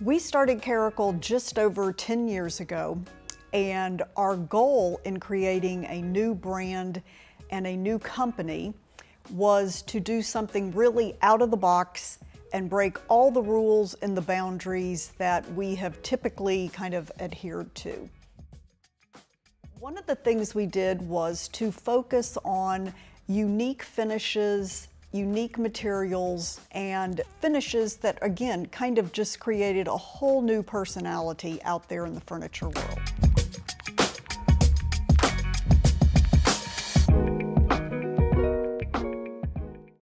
We started Caracole just over 10 years ago, and our goal in creating a new brand and a new company was to do something really out of the box and break all the rules and the boundaries that we have typically kind of adhered to. One of the things we did was to focus on unique finishes, unique materials, and finishes that, again, kind of just created a whole new personality out there in the furniture world.